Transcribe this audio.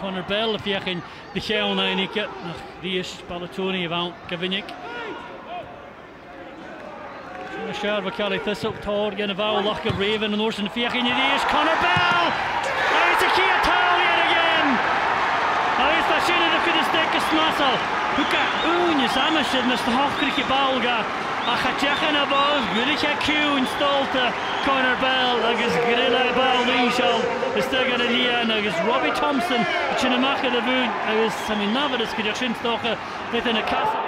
Connor Bell a fiochin de chean einike nach ríos ballúí bhain govinnic. Sear bh ceala tuúptáir gan a bh lech go réhann an an fiochin i ríos Connor Bell! Agus a chiatáí again! Agus tá sinna a de snasal. Thuca úne sama sin nas na hochriche balga a chateachan a ball goiche cún stolta Connor Bell agus grilla ball stygadelíana agus uh, Robbie Thompson sinna machcha a bhún agus sam nabhad is go deir sin tócha bheit inna casa